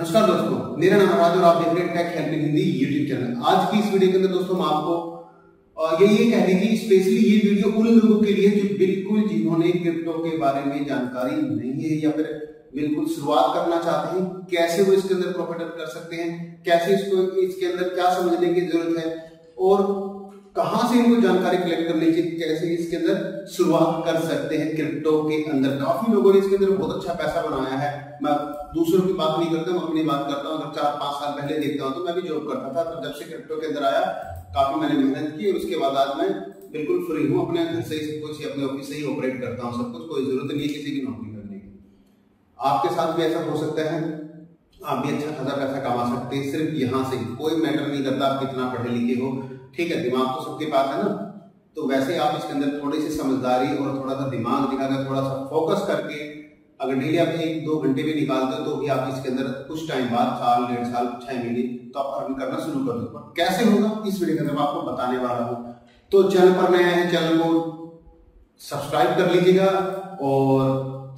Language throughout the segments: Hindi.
नमस्कार दोस्तों, मेरा नाम राज और आप देख रहे हैं tech help in Hindi YouTube channel आज की इस वीडियो के अंदर दोस्तों हम आपको ये ये कह रही थी स्पेशली ये वीडियो उन लोगों के लिए जो बिल्कुल जिन्होंने क्रिप्टो के बारे में जानकारी नहीं है या फिर बिल्कुल शुरुआत करना चाहते हैं, कैसे वो इसके अंदर प्रॉफिट कर सकते हैं, कैसे इसको, इसके अंदर क्या समझने की ज़रूरत है, और कहाँ से इनको जानकारी कलेक्ट करनी चाहिए, कैसे इसके अंदर शुरुआत कर सकते हैं क्रिप्टो के अंदर। काफ़ी लोगों ने इसके अंदर बहुत अच्छा पैसा बनाया है। मैं दूसरों की बात नहीं करता, मैं अपनी बात करता हूँ। अगर चार, पाँच साल पहले देखता हूँ तो मैं भी जॉब करता था। तो जब से क्रिप्टो के अंदर आया, काफ़ी मैंने मेहनत की और उसके बाद आज मैं बिल्कुल फ्री हूँ। अपने घर से ही सब कुछ, अपने ऑफ़िस से ही ऑपरेट करता हूँ। सब कुछ, कोई ज़रूरत नहीं है किसी की नौकरी करने की। आपके साथ भी ऐसा हो सकता है। आप भी अच्छा खासा पैसा कमा सकते हैं, सिर्फ़ यहाँ से कोई मैटर नहीं करता, आप कितना पढ़े लिखे हो। ठीक है, दिमाग तो सबके पास है ना। तो वैसे आप इसके अंदर थोड़ी सी समझदारी और थोड़ा सा दिमाग दिखाकर, थोड़ा सा फोकस करके अगर डेली आप एक दो घंटे भी निकालते हो तो भी आप इसके अंदर कुछ टाइम बाद, साल, डेढ़ साल छह महीने तो आप अर्न करना शुरू कर दो। कैसे होगा? इस वीडियो के अंदर आपको बताने वाला हूँ। तो चैनल पर नए हैं चैनल को सब्सक्राइब कर लीजिएगा और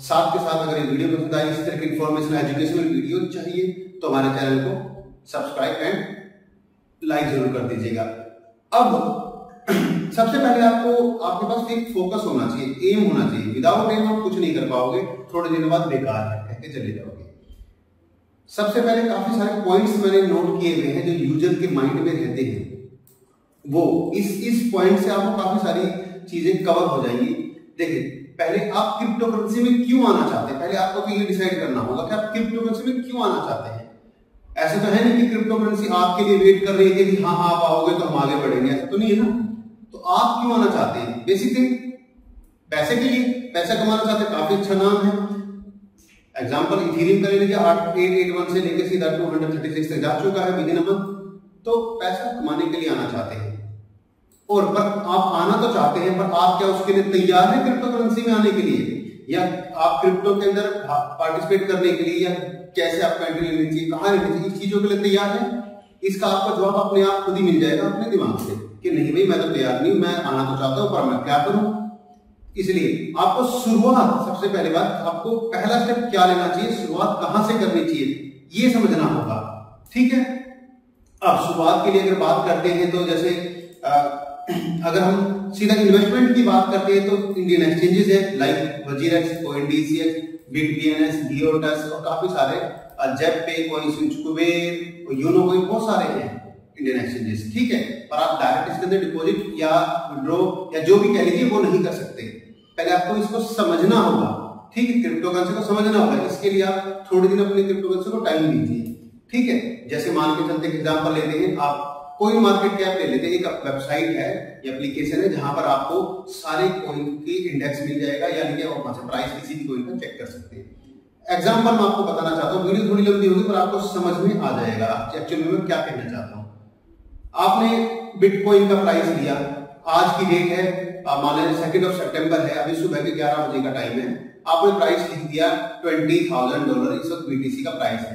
साथ के साथ अगर ये वीडियो पसंद आई, इस तरह की इन्फॉर्मेशन एजुकेशनल वीडियो चाहिए तो हमारे चैनल को सब्सक्राइब एंड लाइक ज़रूर कर दीजिएगा। अब सबसे पहले आपको, आपके पास एक फोकस होना चाहिए एम होना चाहिए। विदाउट एम आप कुछ नहीं कर पाओगे। थोड़े दिनों बाद बेकार है कहते चले जाओगे। सबसे पहले काफ़ी सारे पॉइंट्स मैंने नोट किए हुए हैं जो यूज़र के माइंड में रहते हैं। वो, इस इस पॉइंट से आपको काफ़ी सारी चीज़ें कवर हो जाएँगी। देखिए, पहले आप क्रिप्टो करेंसी में क्यों आना चाहते हैं? पहले आपको ये डिसाइड करना होगा कि आप क्रिप्टो करेंसी में क्यों आना चाहते हैं। ऐसे तो है नहीं कि क्रिप्टो करेंसी आपके लिए वेट कर रही है कि हाँ आप आओगे तो हम आगे बढ़ेंगे। ऐसा तो नहीं है ना। तो आप क्यों आना चाहते हैं? बेसिक थिंग पैसे के लिए, पैसा कमाना चाहते हैं, काफ़ी अच्छा नाम है। एग्ज़ाम्पल इथीरियम का ले लीजिए, आठ एट एट वन से लेकर सीधा टू हंड्रेड थर्टी सिक्स तक जा चुका है विदिन अ तो पैसा कमाने के लिए आना चाहते हैं। और पर आप आना तो चाहते हैं, पर आप क्या उसके लिए तैयार है क्रिप्टो करेंसी में आने के लिए? या आप क्रिप्टो के अंदर पार्टिसिपेट करने के लिए, या कैसे आपका एंट्री लेनी चाहिए कहाँ लेनी चाहिए इस चीज़ों के लिए तैयार है? इसका आपका जवाब अपने आप खुद ही मिल जाएगा, अपने दिमाग से। कि नहीं भाई मैं तो तैयार नहीं मैं आना तो चाहता हूँ पर मैं क्या करूँ? इसलिए आपको शुरुआत सबसे पहले बात आपको पहला स्टेप क्या लेना चाहिए? शुरुआत कहाँ से करनी चाहिए? ये समझना होगा। ठीक है? अब शुरुआत के लिए अगर बात करते हैं तो जैसे आ, अगर हम सीधा इन्वेस्टमेंट की बात करते हैं तो इंडियन एक्सचेंजेस है लाइक वजीरेक्स ओएनडीसीएक्स बिग बीएनएस और काफ़ी सारे जेप पे कोई स्विच कुबेर यूनो कोई बहुत सारे हैं। इंडियन एक्सचेंजेस ठीक है? पर आप डायरेक्ट इसके अंदर डिपॉजिट या विड्रॉ या जो भी कह लीजिए, वो नहीं कर सकते। पहले आपको इसको समझना होगा, ठीक है? क्रिप्टो करेंसी को समझना होगा। इसके लिए आप थोड़े दिन अपने क्रिप्टो करेंसी को टाइम दीजिए ठीक है? जैसे मान के चलते एग्ज़ाम्पल लेते हैं, आप कोई मार्केट कैप ले लेते हैं, एक वेबसाइट है या एप्लीकेशन है, जहाँ पर आपको सारे कोइन की इंडेक्स मिल जाएगा, यानी कि आप वहाँ से प्राइस किसी भी कोइन का चेक कर सकते हैं। एग्ज़ाम्पल मैं आपको बताना चाहता हूँ वीडियो थोड़ी लंबी होगी, पर आपको समझ में आ जाएगा। एक्चुअली में क्या कहना चाहता हूँ? आपने बिटकॉइन का प्राइस लिया आज की डेट है मान लीजिए सेकेंड ऑफ़ सेप्टेम्बर है, अभी सुबह के ग्यारह बजे का टाइम है। आपने प्राइस लिख दिया ट्वेंटी थाउज़ेंड डॉलर इस वक्त बीटीसी का प्राइस है।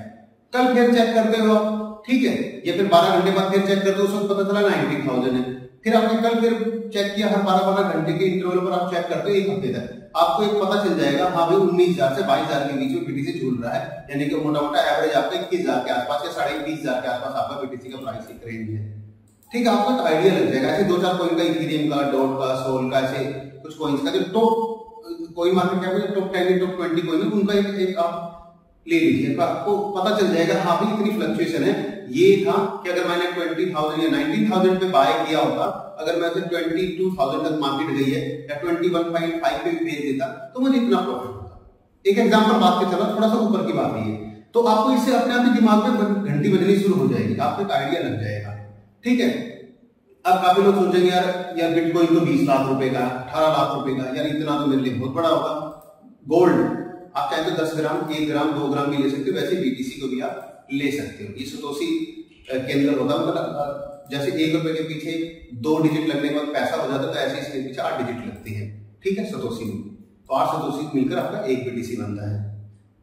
कल फिर चेक करते हो आप, ठीक है? या फिर बारह घंटे बाद फिर चेक कर दो उस वक्त पता चला नाइनटी थाउज़ेंड है। फिर आपने कल फिर चेक किया, हर बारह बारह घंटे के इंटरवल पर आप चेक करते हो, एक हफ़्ते तक। आपको एक पता चल जाएगा हाँ भाई, उन्नीस हज़ार से बाईस हज़ार के बीच में बीटीसी झूल रहा है। यानी कि मोटा मोटा एवरेज आपका इक्कीस हज़ार के आसपास या साढ़े बीस हज़ार के आसपास आपका बीटीसी का प्राइस एक रेंज है। ठीक है, आपको एक आइडिया लग जाएगा। ऐसे दो चार कोइन का इथेरियम का डॉट का सोल का, ऐसे कुछ कोइंस का, जो टॉप कोई market cap top ten top twenty coin उनका एक एक आप ले लीजिए। तो आपको पता चल जाएगा हाँ भाई, इतनी फ्लक्चुएशन है। ये था कि अगर मैंने ट्वेंटी थाउज़ेंड या नाइनटीन थाउज़ेंड पे बाय किया होता, अगर मैं ट्वेंटी टू थाउज़ेंड तक मार्केट गई है, या ट्वेंटी वन पॉइंट फाइव पे भी भेज देता तो मुझे इतना प्रॉफिट होता। एक एग्ज़ाम्पल बात के चला, थोड़ा सा ऊपर की बात है तो आपको इससे अपने आप ही दिमाग में घंटी बजनी शुरू हो जाएगी, आपको एक आइडिया लग जाएगा। ठीक है? अब काफ़ी लोग सोचेंगे, यार यार बिटकॉइन तो बीस लाख रुपए का, अठारह लाख रुपए का, यार इतना तो मेरे लिए बहुत बड़ा होगा। गोल्ड आप चाहे तो दस ग्राम, एक ग्राम, दो ग्राम भी ले सकते हो, वैसे बीटीसी को भी आप ले सकते हो। ये सतोशी के अंदर होता मतलब जैसे एक रुपए के पीछे दो डिजिट लगने के बाद पैसा हो जाता है तो ऐसे इसके पीछे आठ डिजिट लगती है। ठीक है सतोशी में तो आठ सतोशी मिलकर आपका एक बीटीसी बनता है।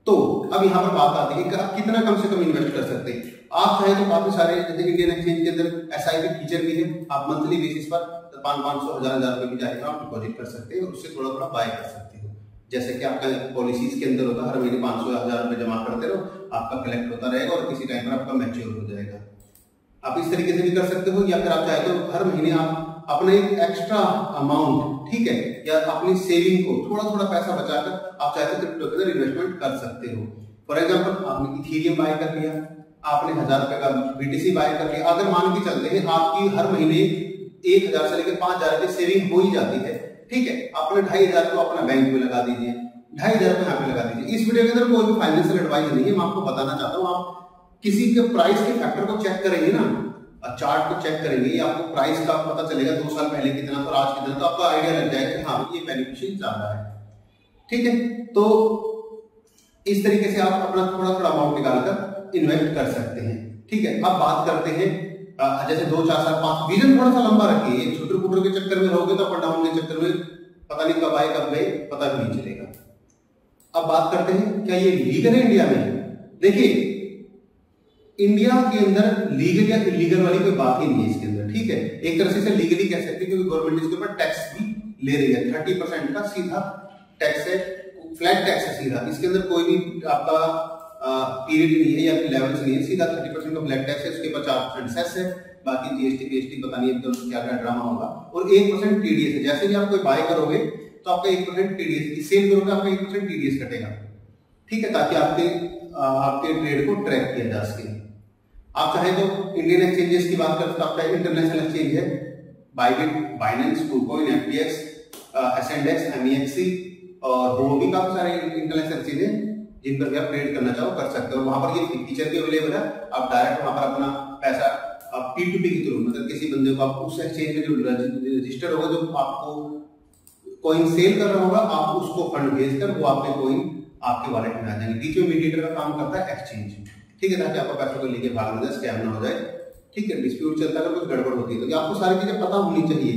तो अब यहाँ पर बात आती है कि आप कितना कम से कम इन्वेस्ट कर सकते हैं। आप चाहे तो काफ़ी सारे जैसे एक्सचेंज के अंदर एस आई फीचर भी है, आप मंथली बेसिस पर पाँच पाँच सौ, हज़ार हज़ार रुपए की जाएगा आप डिपॉजिट कर सकते हैं और उससे थोड़ा थोड़ा बाय कर सकते हैं। जैसे कि आपका पॉलिसीज़ के अंदर होता है, हर महीने पाँच सौ हज़ार रुपए जमा करते रहो, आपका कलेक्ट होता रहेगा और किसी टाइम पर आपका मैच्योर हो जाएगा। आप इस तरीके से भी कर सकते हो या फिर आप चाहे तो हर महीने आप अपना एक एक्स्ट्रा अमाउंट ठीक है, या अपनी सेविंग को थोड़ा थोड़ा पैसा बचाकर आप चाहे तो क्रिप्टो के अंदर इन्वेस्टमेंट कर सकते हो। फॉर एग्ज़ाम्पल आपने इथीरियम बाय कर लिया आपने हज़ार रुपए का बीटीसी बाय कर लिया अगर मान के चलते हैं, आपकी हर महीने एक हज़ार से लेकर पाँच हज़ार की सेविंग हो ही जाती है। ठीक है? अपने ढाई हज़ार को अपना बैंक में लगा दीजिए। ढाई हज़ार को यहाँ पे लगा दीजिए। इस वीडियो के अंदर कोई भी फाइनेंशियल एडवाइस नहीं है, मैं आपको बताना चाहता हूँ, आप किसी के प्राइस के फैक्टर को चेक करेंगे ना चार्ट को चेक करेंगे आपको प्राइस का पता चलेगा दो साल पहले कितना, और आज कितना तो आपका आइडिया लग जाएगा कि हाँ ये बेनिफिशियल ज़्यादा है। ठीक है? तो इस तरीके से आप अपना थोड़ा थोड़ा अमाउंट निकालकर इन्वेस्ट कर सकते हैं। ठीक है, अब बात करते हैं जैसे दो चार साल पाँच विजन थोड़ा सा लंबा रखिए। छुटर पुटर के चक्कर में रहोगे तो अप डाउन के चक्कर में पता नहीं कब आए, कब गए, पता भी नहीं चलेगा। अब बात करते हैं, क्या ये लीगल है इंडिया में? देखिए इंडिया के अंदर लीगल या इलीगल वाली कोई बात ही नहीं है इसके अंदर, ठीक है? एक तरह से लीगली कह सकते हैं, क्योंकि गवर्नमेंट इसके ऊपर टैक्स भी ले रही है। थर्टी का सीधा टैक्स है फ्लैट टैक्स है सीधा। इसके अंदर कोई भी आपका पीरियड नहीं है, या फिर लेवल्स नहीं है। सीधा थर्टी परसेंट का फ्लैट टैक्स है, उसके ऊपर चार परसेंट सेस है, बाकी जीएसटी पीएसटी पता नहीं एकदम क्या क्या ड्रामा होगा। और एक परसेंट टीडीएस है। जैसे भी आप कोई बाय करोगे तो आपका एक परसेंट टीडीएस सेल करोगे, आपका एक परसेंट टीडीएस कटेगा। ठीक है, ताकि आपके आपके ट्रेड को ट्रैक किया जा सके। आप चाहे तो इंडियन एक्सचेंजेस की बात करें तो आपका इंटरनेशनल एक्सचेंज है बाइबिट बाइनेंस कुकोइन एफटीएक्स एसएनडेक्स एमईएक्सी और वो भी काफ़ी सारे इंटरनेशनल एक्सचेंज है। जिन पर भी आप ट्रेड करना चाहो, कर सकते हो। वहाँ पर ये फीचर भी अवेलेबल है। आप डायरेक्ट वहाँ पर अपना पैसा, आप पी टू पी के थ्रू मतलब किसी बंदे को आप उस एक्सचेंज में जो रजिस्टर होगा, जो आपको कोइन सेल कर रहा होगा, आप उसको फंड भेजकर वो आपके कोइन आपके वॉलेट में आ जाएँगे। बीच में मीडिएटर का काम करता है एक्सचेंज ठीक है, ताकि आपका पैसा को लेके भाग ना जाए स्कैम ना हो जाए। ठीक है डिस्प्यूट चलता है अगर कुछ गड़बड़ होती है। तो आपको सारी चीज़ें पता होनी चाहिए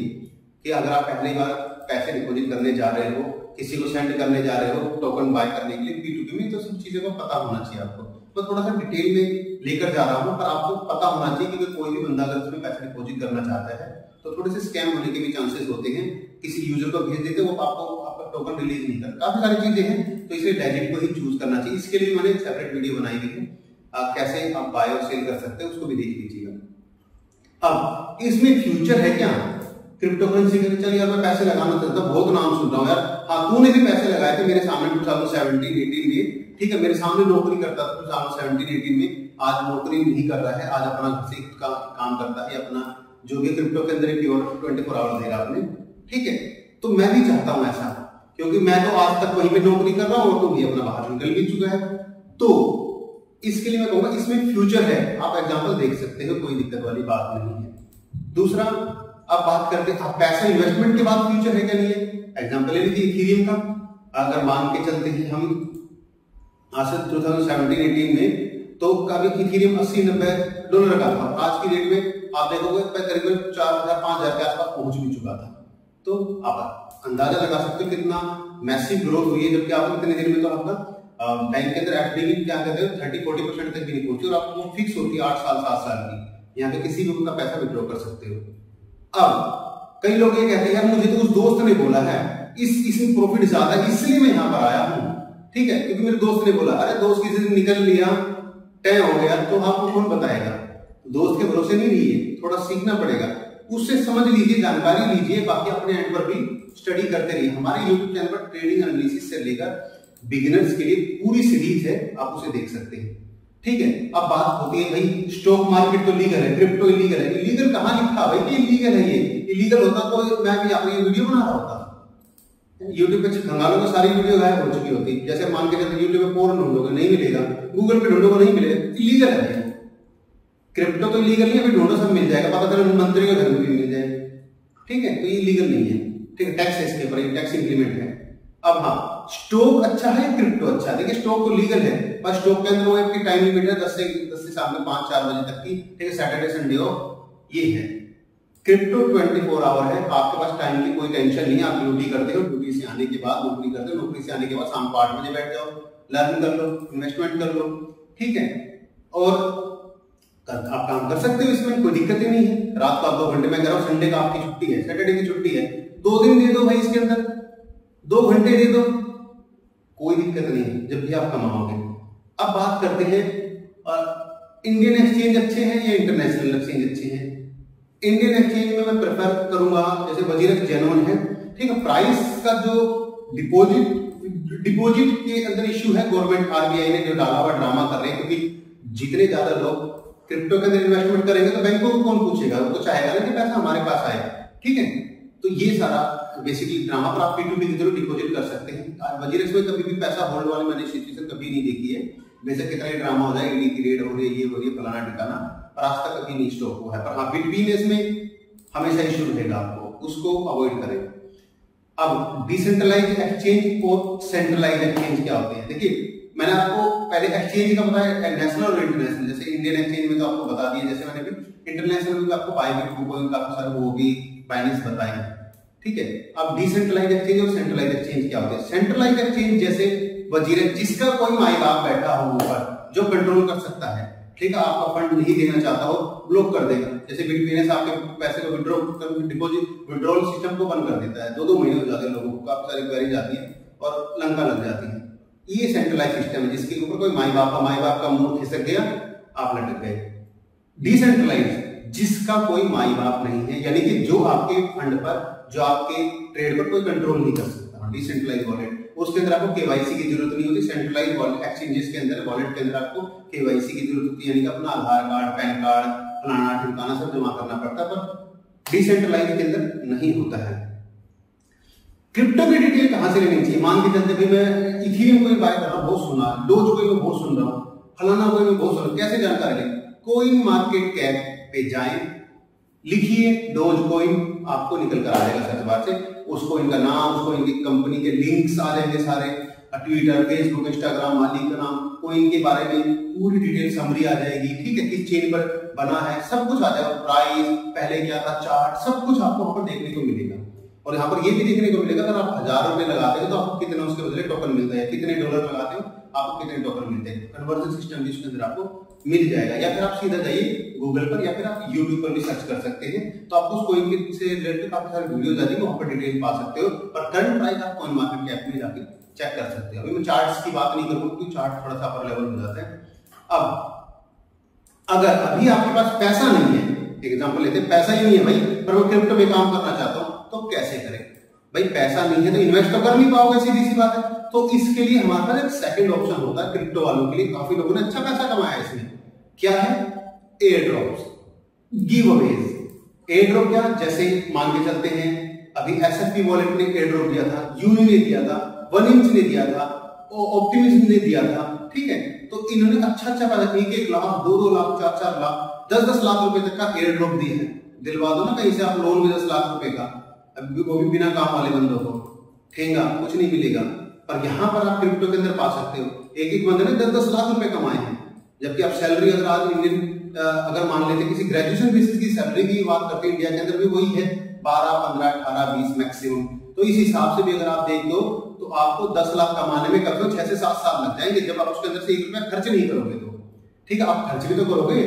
कि अगर आप पहली बार पैसे डिपोजिट करने जा रहे हो, किसी को सेंड करने जा रहे हो टोकन बाय करने के लिए पी तो चीज़ों का पता होना चाहिए आपको। तो थोड़ा सा डिटेल में लेकर जा रहा हूँ, पर आपको पता होना चाहिए कि कोई भी बंदा अगर उसमें पैसे डिपोजिट करना चाहता है तो थोड़े से स्कैम होने के भी चांसेस होते हैं। किसी यूज़र को भेज देते वो आपको, आपका टोकन रिलीज़ नहीं करता। काफ़ी सारी चीज़ें हैं तो इसलिए डेजिट को ही चूज़ करना चाहिए। इसके लिए मैंने सेपरेट वीडियो बनाई हुई है। आप कैसे आप बाय और सेल कर सकते हैं, उसको भी देख लीजिएगा। अब, इसमें फ्यूचर है क्या? क्रिप्टो करेंसी के चल यार, मैं पैसे लगाना चाहता बहुत नाम सुन रहा हूँ यार। हाँ तूने भी पैसे लगाए थे, मेरे सामने टू थाउज़ेंड सेवनटीन एटीन में। ठीक है मेरे सामने नौकरी करता था टू सेवनटीन एटीन में। आज नौकरी नहीं कर रहा है आज अपना घर से का, काम करता है अपना जो भी क्रिप्टो के अंदर ट्वेंटी फोर आवर दे रहा आपने ठीक है तो मैं भी चाहता हूँ ऐसा क्योंकि मैं तो आज तक वहीं पे नौकरी कर रहा हूँ और तुम भी अपना बाहर निकल भी चुका है। तो इसके लिए मैं कहूँगा इसमें फ्यूचर है। आप एग्ज़ाम्पल देख सकते हो कोई दिक्कत वाली बात नहीं है। दूसरा अब बात करते हैं पैसा इन्वेस्टमेंट के बाद फ्यूचर है क्या नहीं है? एग्ज़ाम्पल ले लीजिए इथीरियम का। अगर मान के चलते हैं हम आज से में तो इथीरियम अस्सी नब्बे डॉलर का था। आज की में आप देखोगे करीबन चार हज़ार पाँच हज़ार के आसपास पहुँच भी चुका था। तो आप अंदाज़ा लगा सकते हो कितना मैसिव ग्रोथ हुई है, जबकि दिन में तो आपका बैंक के अंदर एफडी में क्या कहते हैं थर्टी फोर्टी परसेंट तक भी नहीं पहुँची, और आपको फिक्स होती है आठ साल, सात साल की। यहाँ पे किसी भी उनका पैसा विड्रॉ कर सकते हो। अब, कई लोग ये कहते हैं, यार, मुझे तो उस दोस्त ने बोला है, इस इसमें प्रॉफिट ज़्यादा इसलिए मैं यहाँ पर आया हूँ। ठीक है? क्योंकि मेरे दोस्त ने बोला, अरे दोस्त किसी दिन निकल लिया, तय हो गया तो आपको कौन बताएगा? दोस्त के भरोसे नहीं रहिए, थोड़ा सीखना पड़ेगा। उससे समझ लीजिए, जानकारी लीजिए, बाकी अपने एंड पर भी स्टडी करते रहिए। हमारे यूट्यूब चैनल पर ट्रेडिंग एनालिसिस से लेकर बिगिनर्स के लिए पूरी सीरीज़ है, आप उसे देख सकते हैं। ठीक है? अब बात होती है भाई स्टॉक मार्केट तो लीगल है क्रिप्टो इलीगल है। इलीगल कहाँ लिखा भाई? कि इलीगल है ये। इलीगल होता तो मैं भी यहाँ ये वीडियो बना रहा होता। यूट्यूब पे खंगालों में सारी वीडियो गायब हो चुकी होती। जैसे मान के चलते यूट्यूब पे पोर्न ढूंढोगे नहीं मिलेगा। गूगल पे ढूंढोगे नहीं मिलेगा। इलीगल है क्रिप्टो तो इलीगल नहीं है ढूंढो, सब मिल जाएगा। पता चलो मंत्री का घर भी मिल जाएगा ठीक है तो ये इलीगल नहीं है। ठीक है टैक्स है इसके ऊपर टैक्स इंप्लीमेंट है। अब हाँ स्टॉक अच्छा है क्रिप्टो अच्छा है। देखिए स्टॉक तो लीगल है, पर स्टॉक के अंदर वो एक टाइम लिमिट है, दस से दस से शाम में पाँच, चार बजे तक की। ठीक है सैटरडे संडे हो ये है। क्रिप्टो 24 आवर है। आपके पास टाइम की कोई टेंशन नहीं है। आप ड्यूटी करते हो ड्यूटी से आने के बाद नौकरी करते हो, नौकरी से आने के बाद शाम को आठ बजे बैठ जाओ लर्न कर लो इन्वेस्टमेंट कर लो। ठीक है? और आप काम कर सकते हो इसमें, कोई दिक्कत ही नहीं है। रात को आप दो घंटे, में करो संडे का आपकी छुट्टी है सैटरडे की छुट्टी है। दो दिन दे दो भाई इसके अंदर। दो घंटे दे दो। कोई दिक्कत नहीं है, जब भी आप कमाओगे। अब बात करते हैं इंडियन एक्सचेंज अच्छे हैं या इंटरनेशनल एक्सचेंज अच्छे हैं? इंडियन एक्सचेंज में मैं प्रेफर करूँगा, जैसे वज़ीर जेनवन है। ठीक है प्राइस का जो डिपॉजिट डिपॉजिट के अंदर इश्यू है गवर्नमेंट आरबीआई ने जो डाला हुआ ड्रामा कर रहे हैं, क्योंकि जितने ज़्यादा लोग क्रिप्टो के अंदर इन्वेस्टमेंट करेंगे तो बैंकों को कौन पूछेगा? वो तो चाहेगा ना कि पैसा हमारे पास आए। ठीक है? तो ये सारा बेसिकली ड्रामा पर आप पी टू पी के थ्रू डिपोजिट कर सकते हैं। वज़ीर में कभी भी पैसा होल्ड वाले मैंने सिचुएशन कभी नहीं देखी है। बेशक कितना ड्रामा हो जाए ईडी की रेड हो रही है, ये हो रही है, फलाना ठिकाना। पर आज तक कभी नहीं स्टॉप हुआ है। पर हाँ बिटवीन इसमें हमेशा इशू रहेगा आपको। उसको अवॉइड करें। अब डिसेंट्रलाइज एक्सचेंज और सेंट्रलाइज एक्सचेंज क्या होते हैं? देखिए, मैंने आपको पहले एक्सचेंज का बताया नेशनल और इंटरनेशनल जैसे इंडियन एक्सचेंज में तो आपको बता दिया, जैसे मैंने इंटरनेशनल में आपको बाइबिट बुकोइन काफ़ी सारे वो भी बाइनेंस बताए ठीक है? अब डिसेंट्रलाइज एक्सचेंज और सेंट्रलाइज एक्सचेंज क्या होते हैं? सेंट्रलाइज एक्सचेंज जैसे वज़ीर जिसका कोई माई बाप बैठा हो ऊपर, जो कंट्रोल कर सकता है ठीक है, आपका फंड नहीं देना चाहता हो ब्लॉक कर देगा। जैसे बिटवीनेस आपके पैसे को विड्रॉ डिपोजिट विड्रॉल सिस्टम को बंद कर देता है। दो दो महीने हो जाते हैं लोगों को, काफ़ी सारी क्वेरी जाती है और लंका लग जाती है। ये सेंट्रलाइज सिस्टम है, जिसके ऊपर कोई माई बाप का माई बाप का मुँह खिसक गया, आप लटक गए। डिसेंट्रलाइज जिसका कोई माई बाप नहीं है, यानी कि जो आपके फंड पर, जो आपके ट्रेड पर कोई कंट्रोल नहीं कर सकता। डिसेंट्रलाइज वॉलेट उसके अंदर आपको केवाईसी की ज़रूरत नहीं होती सेंट्रलाइज वॉलेट एक्सचेंजेस के अंदर वॉलेट के अंदर आपको केवाईसी की ज़रूरत होती है, यानी कि अपना आधार कार्ड, पैन कार्ड, फलाना ठिकाना सब जमा करना पड़ता पर डिसेंट्रलाइज के अंदर नहीं होता है। क्रिप्टो की डिटेल कहाँ से लेनी चाहिए? मान के चलते भी मैं इथीरियम कोई बाय कर रहा बहुत सुना डोज कोई मैं बहुत सुन रहा हूँ, फलाना कोई मैं बहुत सुन कैसे जानकारी कोइन मार्केट कैप पे जाएँ, लिखिए डोज कोइन आपको निकल कर आ जाएगा सर्च बार से। उस कोइन का नाम, उसको इनकी कंपनी के लिंक्स आ जाएँगे सारे। ट्विटर फेसबुक इंस्टाग्राम मालिक का नाम के बारे में पूरी डिटेल समरी आ जाएगी। ठीक है, किस चेन पर बना है, सब कुछ आ जाएगा। प्राइस पहले क्या था चार्ट सब कुछ आपको वहाँ पर देखने को मिलेगा। और यहाँ पर ये भी देखने को मिलेगा, अगर आप हज़ार रुपए लगाते हो तो आपको कितने उसके बदले टोकन मिलता है, कितने डॉलर लगाते हो, आपको कितने टोकन मिलते हैं। कन्वर्जन सिस्टम भी उसके अंदर आपको मिल जाएगा। या फिर आप सीधा जाइए गूगल पर, या फिर आप यूट्यूब पर भी सर्च कर सकते हैं। तो आपको कोइन से रिलेटेड काफ़ी सारे वीडियो आ जाएँगे वहाँ पर डिटेल पा सकते हो। पर करंट प्राइस आप कॉइन मार्केट कैप में जाके चेक कर सकते हो। अभी मैं चार्ट्स की बात नहीं करूँगा क्योंकि चार्ट थोड़ा सा अपर लेवल हो जाता है। अब, अगर अभी आपके पास पैसा नहीं है एग्ज़ाम्पल लेते हैं, पैसा ही नहीं है भाई, पर मैं क्रिप्टो में काम करना चाहता हूँ तो कैसे करें? भाई पैसा नहीं है तो इन्वेस्ट तो कर नहीं पाओगे, सीधी सी बात है। तो इसके लिए हमारे पास एक सेकंड ऑप्शन होता है क्रिप्टो वालों के लिए। काफ़ी लोगों ने अच्छा पैसा कमाया इसमें। क्या है? Airdrops giveaways airdrop क्या? जैसे मान के चलते हैं, अभी एस एफ़ पी वॉलेट ने एयर ड्रॉप दिया था यूनि ने दिया था वन इंच ने दिया था ऑप्टिमिज्म ने दिया था, ठीक है? तो इन्होंने अच्छा अच्छा पैसा एक एक लाख दो दो लाख चार चार लाख दस दस लाख रुपए तक का एयर ड्रॉप दिए हैं। दिलवा दो ना कहीं से आप लोन में दस लाख रुपए का। वो भी बिना काम वाले बंदों को। ठेंगा, कुछ नहीं मिलेगा। पर यहाँ पर आप क्रिप्टो के अंदर पा सकते हो। एक एक बंदे ने दस दस लाख रुपए कमाए हैं। जबकि आप सैलरी अगर आज इंडियन अगर मान लेते किसी ग्रेजुएशन बेसिस की सैलरी की बात करते इंडिया के अंदर भी वही है बारह पंद्रह अठारह बीस मैक्सिमम तो इस हिसाब से भी अगर आप देख दो तो आपको दस लाख कमाने में कम से छह से सात साल लग जाएँगे जब आप उसके अंदर से एक रुपया खर्च नहीं करोगे तो। ठीक है आप खर्च भी तो करोगे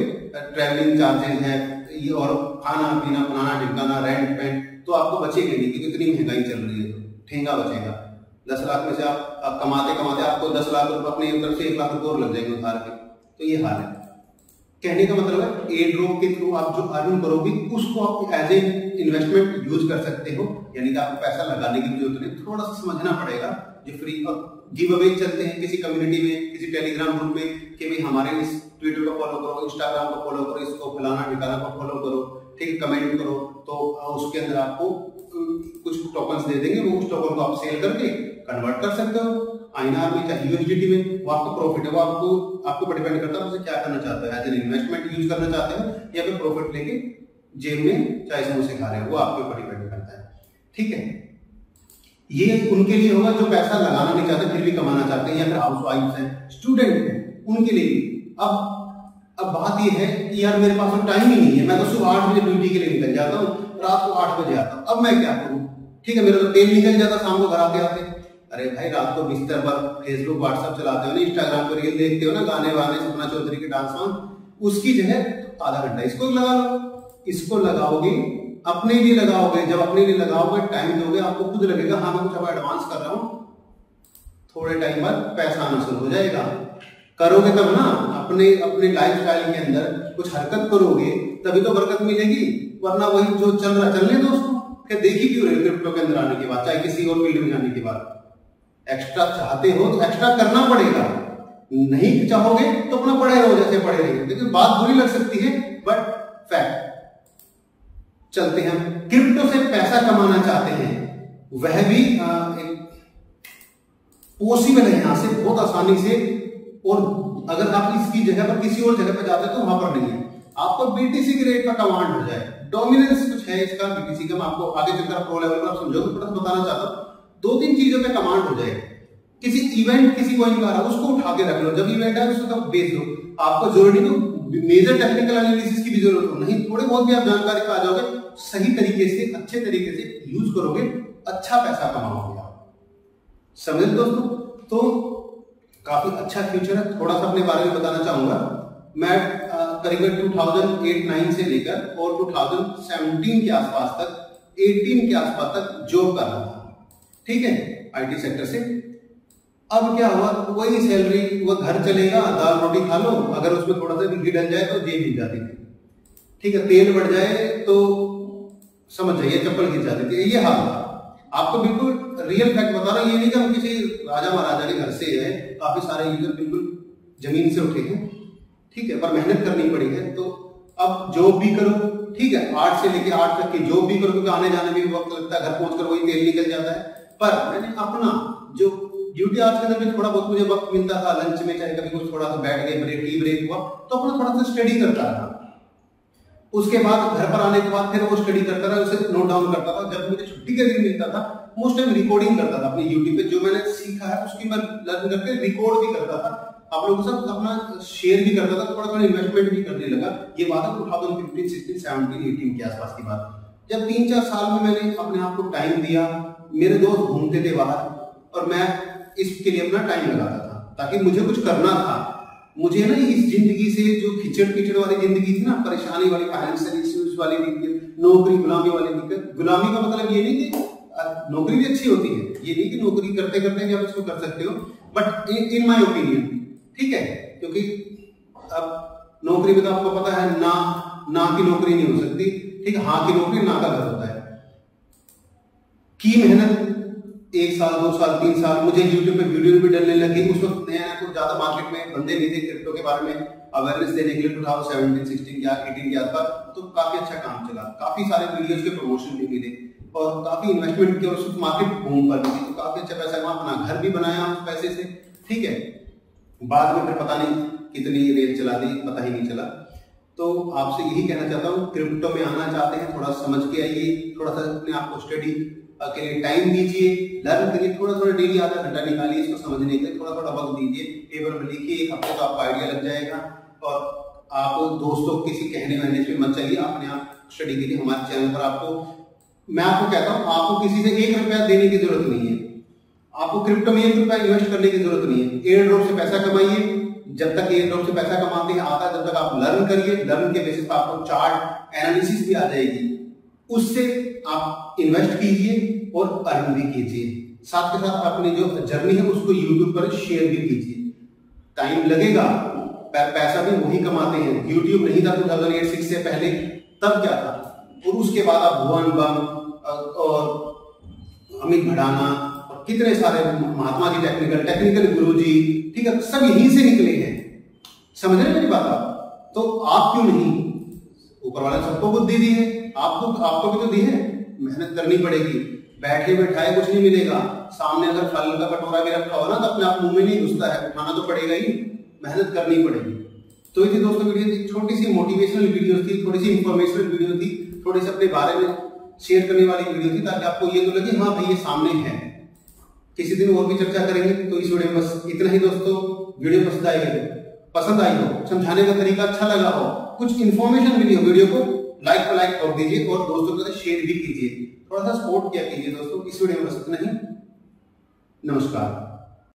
ट्रेवलिंग चार्जेस है ये और खाना पीना बनाना ढिकाना रेंट पेंट तो आपको बचेगा नहीं क्योंकि इतनी महँगाई चल रही है ठेंगा बचेगा। दस लाख में से आप, आप कमाते कमाते आपको दस लाख रुपए अपने तरफ़ से एक लाख रुपये और लग जाएँगे उधार के। तो ये हाल है। कहने का मतलब है ए ड्रॉप के थ्रू आप जो अर्न करोगे, उसको आप एज ए इन्वेस्टमेंट यूज़ कर सकते हो। यानी कि आपको पैसा लगाने की ज़रूरत नहीं, थोड़ा सा समझना पड़ेगा। जो फ्री और गिव अवे चलते हैं किसी कम्युनिटी में, किसी टेलीग्राम ग्रुप में, कि भाई हमारे इस ट्विटर को फॉलो करो इंस्टाग्राम को फॉलो करो, इसको फलाना ठिकाना को फॉलो करो, ठीक कमेंट करो। तो उसके अंदर आपको कुछ टोकन दे देंगे, वो उस टोकन को आप सेल करके कन्वर्ट कर सकते हो। आईनार में चाहे यूएसडीटी में? वो आपको प्रॉफिट है, वो आपको आपको पर डिपेंड करता है क्या करना चाहते हैं? एज एन इन्वेस्टमेंट यूज़ करना चाहते हैं या फिर प्रॉफिट लेके जेब में चाहे समोसे खा रहे हो, वो आपके ऊपर डिपेंड करता है। ठीक है? ये उनके लिए होगा जो पैसा लगाना नहीं चाहते, फिर भी कमाना चाहते हैं या फिर हाउस वाइफ है स्टूडेंट है, उनके लिए। अब अब बात ये है कि यार मेरे पास टाइम ही नहीं है, मैं तो सुबह आठ बजे ड्यूटी के लिए निकल जाता हूँ, रात को आठ बजे आता हूँ, अब मैं क्या करूँ? ठीक है, मेरा तो तेल निकल जाता, शाम को घर आते आते अरे भाई, रात को बिस्तर पर फेसबुक व्हाट्सएप चलाते हो ना इंस्टाग्राम पर रील देखते हो ना, गाने वाने, सपना चौधरी के डांस सॉन्ग, उसकी जगह आधा घंटा इसको लगा लो। इसको लगाओगे, अपने लिए लगाओगे, जब अपने लिए लगाओगे टाइम दोगे, आपको खुद लगेगा हाँ मैं कुछ अब एडवांस कर रहा हूँ। थोड़े टाइम बाद पैसा आना शुरू हो जाएगा। करोगे तब ना, अपने अपने लाइफ स्टाइल के अंदर कुछ हरकत करोगे, तभी तो बरकत मिलेगी, वरना वही जो चल रहा, चलने दो उसको। फिर देखी क्यों रहे क्रिप्टो के अंदर आने के बाद, चाहे किसी और फ़ील्ड में जाने के बाद। एक्स्ट्रा चाहते हो तो एक्स्ट्रा करना पड़ेगा। नहीं चाहोगे तो अपना पढ़े रहो, जैसे पढ़े रहे लेकिन बात बुरी लग सकती है बट फैक्ट चलते हैं। क्रिप्टो से पैसा कमाना चाहते हैं। वह भी पॉसिबल है यहाँ से, बहुत आसानी से। और अगर आप इसकी जगह पर, किसी और जगह पर जाते हैं तो वहाँ पर नहीं है। आपको बीटीसी के रेट का कमांड हो जाए। डोमिनेंस कुछ है इसका बीटीसी का, मैं आपको आगे चलकर प्रो लेवल पर आप समझोगे बताना चाहता हूँ। दो तीन चीज़ों पे कमांड हो जाए किसी इवेंट किसी कोइन का रहा उसको उठा के रख लो। जब इवेंट है उसको तो बेच दो आपको ज़रूरी तो मेजर टेक्निकल एनालिसिस की भी ज़रूरत हो। नहीं, थोड़े बहुत भी आप जानकारी पा जाओगे, सही तरीके से, अच्छे तरीके से यूज़ करोगे अच्छा पैसा कमाओगे समझ दोस्तों? तो काफ़ी अच्छा फ्यूचर है। थोड़ा सा अपने बारे में बताना चाहूँगा। मैं करीबन 2008-9 से लेकर और 2017 के आसपास तक 18 के आसपास तक जॉब कर रहा था ठीक है आईटी सेक्टर से। अब क्या हुआ? वही सैलरी वो घर चलेगा, दाल रोटी खा लो, अगर उसमें थोड़ा सा भी डल जाए तो जेब हिल जाती थी। ठीक है, तेल बढ़ जाए तो समझ जाइए, चप्पल गिर जाती थी। ये हाल था। आपको बिल्कुल रियल फैक्ट बता रहा हूँ, ये नहीं कि हम किसी राजा महाराजा के घर से है, काफ़ी सारे यूज़र बिल्कुल ज़मीन से उठे हैं। ठीक है, पर मेहनत करनी पड़ी है तो अब जॉब भी करो। ठीक है, आठ से लेके आठ तक की जॉब भी करो, क्योंकि आने जाने में भी वक्त लगता है, घर पहुँच कर वही तेल निकल जाता है। पर मैंने अपना जो ड्यूटी आज के अंदर भी थोड़ा बहुत मुझे वक्त मिलता था लंच में चाहे कभी कुछ थोड़ा सा बैठ गए ब्रेक टी ब्रेक हुआ तो अपना थोड़ा सा स्टडी करता रहा उसके बाद घर पर आने के बाद फिर वो स्टडी करता रहा उसे नोट डाउन करता था। जब मुझे छुट्टी का दिन मिलता था मोस्ट टाइम रिकॉर्डिंग करता था अपने यूट्यूब पे। जो मैंने सीखा है, उसकी मैं लर्न करके रिकॉर्ड भी करता था। आप लोगों के साथ अपना शेयर भी करता था थोड़ा थोड़ा इन्वेस्टमेंट भी करने लगा। ये बात है two thousand fifteen sixteen seventeen eighteen के आसपास की बात। जब तीन चार साल में मैंने अपने आप को टाइम दिया मेरे दोस्त घूमते थे बाहर और मैं इसके लिए अपना टाइम लगाता था, ताकि मुझे कुछ करना था। मुझे ना इस ज़िंदगी से जो खिचड़ पिचड़ वाली ज़िंदगी थी ना, परेशानी वाली फाइनेंशियल इश्यूज़ वाली नौकरी, गुलामी वाली दिक्कत, गुलामी का मतलब ये नहीं कि नौकरी भी अच्छी होती है। ये नहीं कि नौकरी करते करते आप इसको कर सकते हो बट इन माई ओपिनियन ठीक है? क्योंकि अब नौकरी में तो आपको पता है ना ना की नौकरी नहीं हो सकती, ठीक है हाँ की नौकरी, ना का घर होता है। की मेहनत? एक साल, दो साल, तीन साल? मुझे यूट्यूब पे वीडियो भी डलने लगी। उस वक्त नया कुछ ज़्यादा मार्केट में बंदे नहीं थे क्रिप्टो के बारे में। अवेयरनेस देने के लिए टू थाउज़ेंड सेवनटीन सिक्सटीन या आसपास। तो काफ़ी अच्छा काम चला। काफ़ी सारे वीडियोस के प्रमोशन भी मिले और काफ़ी इन्वेस्टमेंट किया और मार्केट बूम पर भी तो काफ़ी अच्छा पैसा कमा अपना घर भी बनाया उस पैसे से। ठीक है। बाद में फिर पता नहीं कितनी रेल चला दी, पता ही नहीं चला। तो आपसे यही कहना चाहता हूँ क्रिप्टो में आना चाहते हैं, थोड़ा समझ के आइए, थोड़ा सा अपने आप को स्टडी के लिए टाइम दीजिए। लर्न करिए थोड़ा थोड़ा डेली आधा घंटा निकालिए, इसको समझने के लिए थोड़ा थोड़ा वक्त दीजिए। पेपर में लिखिए, एक हफ़्ते तो आपको आइडिया लग जाएगा। और आप दोस्तों, किसी कहने वहने से मत चलिए अपने आप स्टडी के लिए हमारे चैनल पर आपको, मैं आपको कहता हूँ, आपको किसी से एक रुपया देने की ज़रूरत नहीं है। आपको क्रिप्टो में एक रुपया इन्वेस्ट करने की ज़रूरत नहीं है। एयर ड्रॉप से पैसा कमाइए। जब तक एयर ड्रॉप से पैसा कमाते हैं आता जब तक आप लर्न करिए लर्न के बेसिस पर आपको चार्ट एनालिसिस भी आ जाएगी। उससे आप इन्वेस्ट कीजिए और अर्न भी कीजिए। साथ के साथ अपनी जो जर्नी है, उसको यूट्यूब पर शेयर भी कीजिए। टाइम लगेगा पैसा भी वही कमाते हैं। यूट्यूब नहीं था टू थाउज़ेंड एट सिक्स से पहले, तब क्या था? और उसके बाद आप भुवन बम और अमित भड़ाना और कितने सारे महात्मा जी टेक्निकल टेक्निकल गुरु जी ठीक है, सब यहीं से निकले हैं। समझ रहे मेरी बात आप? तो आप क्यों नहीं? ऊपर वाले सबको बुद्धि दी है। आपको आपको भी तो दी है। मेहनत करनी पड़ेगी। बैठे बैठाए कुछ नहीं मिलेगा। सामने अगर फल का कटोरा भी रखा हो ना तो अपने आप मुँह में नहीं घुसता है। उठाना तो पड़ेगा ही। मेहनत करनी पड़ेगी। तो ये दोस्तों वीडियो थी छोटी सी मोटिवेशनल वीडियो थी थोड़ी सी इंफॉर्मेशनल वीडियो थी, थोड़ी सी अपने बारे में शेयर करने वाली वीडियो थी, ताकि आपको ये तो लगे हाँ भाई, ये सामने है। किसी दिन और भी चर्चा करेंगे तो इस वीडियो में बस इतना ही दोस्तों। वीडियो पसंद आई पसंद आई हो, समझाने का तरीका अच्छा लगा हो, कुछ इन्फॉर्मेशन मिली हो वीडियो को लाइक को लाइक कर दीजिए और दोस्तों के साथ शेयर भी कीजिए। थोड़ा सा सपोर्ट किया कीजिए दोस्तों, इस वीडियो में बस इतना ही। नमस्कार।